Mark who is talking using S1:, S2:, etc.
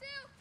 S1: two.